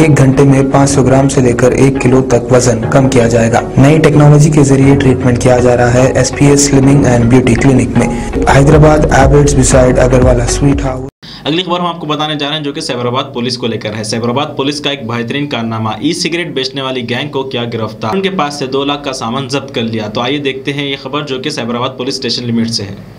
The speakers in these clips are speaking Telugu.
एक घंटे में 500 ग्राम से लेकर एक किलो तक वज़न कम किया जाएगा। नई टेक्नोलॉजी के ज़रिए ट्रीटमेंट किया जा रहा है S P S slimming and beauty clinic में। Hyderabad एबर्ट्स beside Agarwala sweet house. अगली खबर हम आपको बताने जा रहे हैं जो कि साइबराबाद पुलिस को लेकर है। साइबराबाद पुलिस का एक बेहतरीन कारनामा ई सिगरेट बेचने वाली गैंग को किया गिरफ़्तार। उनके पास से दो लाख का सामान जब्त कर लिया। तो आइए देखते हैं ये खबर जो कि सैबराबाद पुलिस स्टेशन लिमिट से है।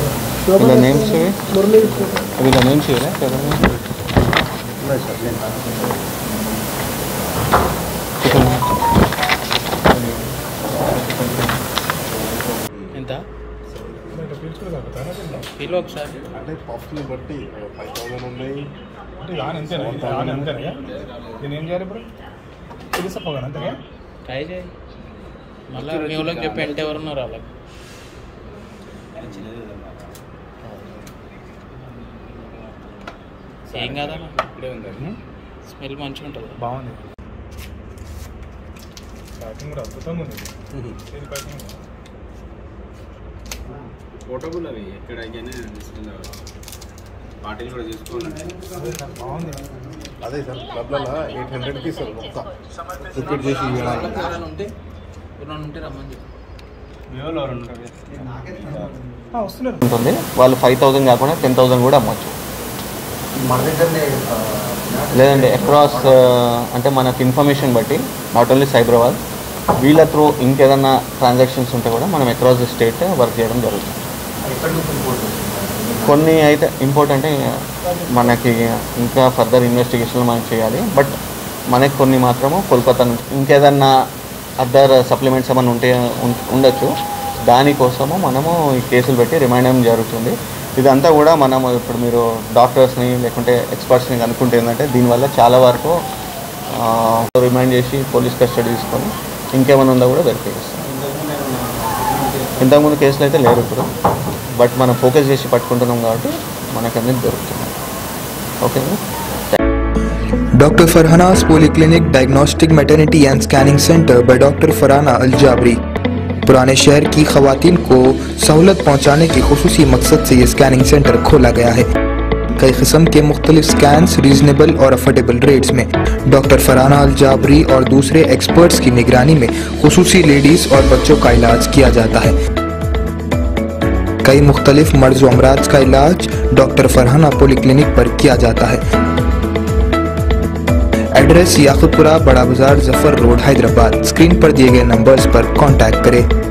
వీళ్ళ నేమ్స్ వీళ్ళ నేమ్స్ ఇవరా ఎంత? కిలో ఒకసారి. అంటే పఫ్ని బట్టి ఫైవ్ థౌసండ్ ఉన్నాయి. అంటే దాని అంతేనా? దాని అంతేనా? దీన్ని ఏం చేయాలి ఇప్పుడు? తెలిసిపోగాను అంతేగా ట్రై చేయి. మళ్ళీ మీ చెప్పి అంటే ఎవరున్నారు వాళ్ళకి? ఏం ఉంది. స్మెల్ మంచిగా ఉంటుంది. బాగుంది. ప్యాకింగ్ కూడా అద్భుతంగా ఉంది. పోర్టబుల్ అవి ఎక్కడికైనా తీసుకెళ్ళ పార్టీలు కూడా తీసుకోవాలి బాగుంది. అదే సార్ క్లబ్లలో ఎయిట్ హండ్రెడ్కి సార్ మొక్క టికెట్ చేసి ఉంటే ఎవరైనా ఉంటే రమ్మని చెప్పి. వస్తున్నారు. ఉంటుంది వాళ్ళు ఫైవ్ థౌసండ్ కాకుండా టెన్ థౌసండ్ కూడా అమ్మొచ్చు. లేదంటే అక్రాస్ అంటే మనకు ఇన్ఫర్మేషన్ బట్టి నాట్ ఓన్లీ సైబరాబాద్ వీళ్ళ త్రూ ఇంకేదన్నా ట్రాన్సాక్షన్స్ ఉంటే కూడా మనం అక్రాస్ ద స్టేట్ వర్క్ చేయడం జరుగుతుంది. కొన్ని అయితే ఇంపోర్ట్ అంటే మనకి ఇంకా ఫర్దర్ ఇన్వెస్టిగేషన్ మనం చేయాలి. బట్ మనకి కొన్ని మాత్రము కోల్కతా నుంచి ఇంకేదన్నా అదర్ సప్లిమెంట్స్ ఏమైనా ఉంటే ఉండొచ్చు. దానికోసము మనము ఈ కేసులు పెట్టి రిమైండ్ జరుగుతుంది. ఇదంతా కూడా మనం ఇప్పుడు మీరు డాక్టర్స్ని లేకుంటే ఎక్స్పర్ట్స్ని అనుకుంటే ఏంటంటే దీనివల్ల చాలా వరకు రిమైండ్ చేసి పోలీస్ కస్టడీ తీసుకొని ఇంకేమైనా ఉందో కూడా వెరిఫై చేస్తాం. ఇంతకుముందు కేసులు అయితే లేరు ఇప్పుడు బట్ మనం ఫోకస్ చేసి పట్టుకుంటున్నాం కాబట్టి మనకు అనేది దొరుకుతుంది. Okay doctor Farhana's poly clinic diagnostic maternity and scanning centre by doctor Farhana Aljabri पुराने शहर की खवातीन को सहूलत पहुँचाने के खसूसी मकसद से ये स्कैनिंग सेंटर खोला गया है। कई किस्म के मुख्तलिफ़ स्कैन्स रीजनेबल और अफोर्डेबल रेट्स में। डॉक्टर फरहाना अलजाबरी और दूसरे एक्सपर्ट्स की निगरानी में खसूसी लेडीज़ और बच्चों का इलाज किया जाता है। कई मुख्तलिफ़ मर्ज अमराज का इलाज डॉक्टर फरहाना पॉलीक्लिनिक पर किया जाता है। एड्रेस याकुतपुरा बड़ा बाज़ार ज़फ़र रोड हैदराबाद। स्क्रीन पर दिए गए नंबर्स पर कांटेक्ट करें।